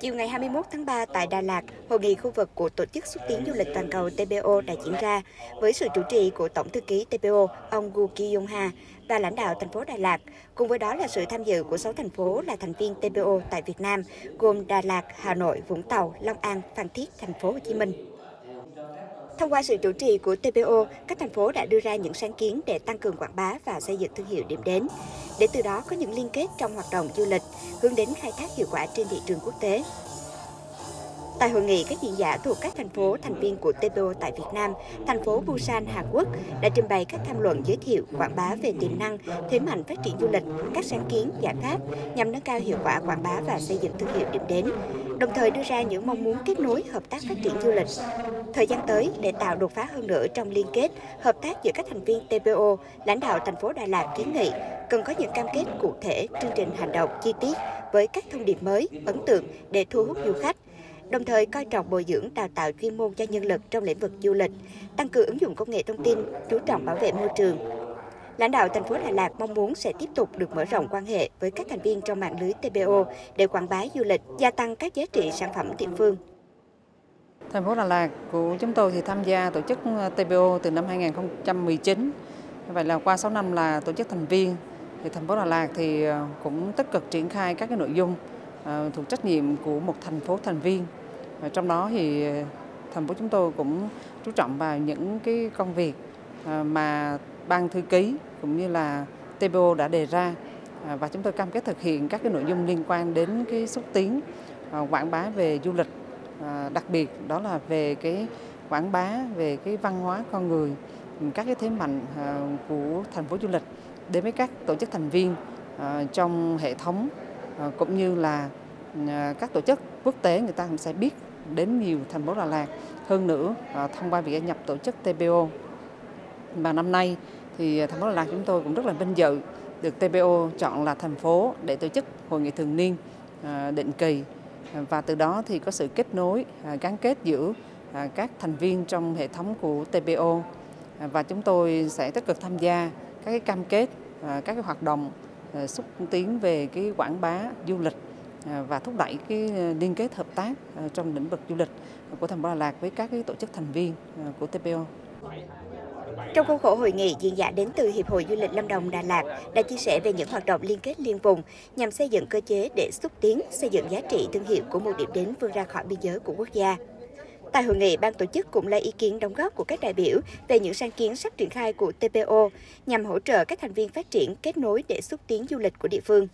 Chiều ngày 21 tháng 3 tại Đà Lạt, hội nghị khu vực của Tổ chức xúc tiến du lịch toàn cầu TPO đã diễn ra với sự chủ trì của Tổng thư ký TPO ông Gu Ki Yong Ha và lãnh đạo thành phố Đà Lạt. Cùng với đó là sự tham dự của 6 thành phố là thành viên TPO tại Việt Nam, gồm Đà Lạt, Hà Nội, Vũng Tàu, Long An, Phan Thiết, thành phố Hồ Chí Minh. Thông qua sự chủ trì của TPO, các thành phố đã đưa ra những sáng kiến để tăng cường quảng bá và xây dựng thương hiệu điểm đến, để từ đó có những liên kết trong hoạt động du lịch, hướng đến khai thác hiệu quả trên thị trường quốc tế. Tại hội nghị, các diễn giả thuộc các thành phố thành viên của TPO tại Việt Nam, thành phố Busan, Hàn Quốc đã trình bày các tham luận giới thiệu, quảng bá về tiềm năng, thế mạnh phát triển du lịch, các sáng kiến, giải pháp nhằm nâng cao hiệu quả quảng bá và xây dựng thương hiệu điểm đến, đồng thời đưa ra những mong muốn kết nối hợp tác phát triển du lịch. Thời gian tới, để tạo đột phá hơn nữa trong liên kết, hợp tác giữa các thành viên TPO, lãnh đạo thành phố Đà Lạt kiến nghị cần có những cam kết cụ thể, chương trình hành động chi tiết với các thông điệp mới, ấn tượng để thu hút du khách, đồng thời coi trọng bồi dưỡng đào tạo chuyên môn cho nhân lực trong lĩnh vực du lịch, tăng cường ứng dụng công nghệ thông tin, chú trọng bảo vệ môi trường. Lãnh đạo thành phố Đà Lạt mong muốn sẽ tiếp tục được mở rộng quan hệ với các thành viên trong mạng lưới TPO để quảng bá du lịch, gia tăng các giá trị sản phẩm địa phương. Thành phố Đà Lạt của chúng tôi thì tham gia tổ chức ờ, TPO từ năm 2019. Vậy là qua 6 năm là tổ chức thành viên thì thành phố Đà Lạt thì ờ, cũng tích cực triển khai các cái nội dung Ờ, thuộc trách nhiệm của một thành phố thành viên. và Trong đó thì ờ, thành phố chúng tôi cũng chú trọng vào những cái công việc ờ, mà ban thư ký cũng như là TPO đã đề ra và chúng tôi cam kết thực hiện các cái nội dung liên quan đến cái xúc tiến quảng bá về du lịch đặc biệt đó là về cái quảng bá về cái văn hóa con người, các cái thế mạnh của thành phố du lịch đến với các tổ chức thành viên trong hệ thống Ờ, cũng như là ờ, các tổ chức quốc tế người ta cũng sẽ biết đến nhiều thành phố Đà Lạt. Hơn nữa ờ, thông qua việc nhập tổ chức TPO. Và năm nay thì thành phố Đà Lạt chúng tôi cũng rất là vinh dự được TPO chọn là thành phố để tổ chức hội nghị thường niên định kỳ. Và từ đó thì có sự kết nối gắn kết giữa các thành viên trong hệ thống của TPO và chúng tôi sẽ tích cực tham gia các cái cam kết các cái hoạt động Ờ, xúc tiến về cái quảng bá du lịch à, và thúc đẩy cái ờ, liên kết hợp tác ờ, trong lĩnh vực du lịch của thành phố Đà Lạt với các cái tổ chức thành viên của TPO. Trong khuôn khổ hội nghị, diễn giả đến từ Hiệp hội Du lịch Lâm Đồng Đà Lạt đã chia sẻ về những hoạt động liên kết liên vùng nhằm xây dựng cơ chế để xúc tiến, xây dựng giá trị thương hiệu của một điểm đến vươn ra khỏi biên giới của quốc gia. Tại hội nghị, ban tổ chức cũng lấy ý kiến đóng góp của các đại biểu về những sáng kiến sắp triển khai của TPO nhằm hỗ trợ các thành viên phát triển kết nối để xúc tiến du lịch của địa phương.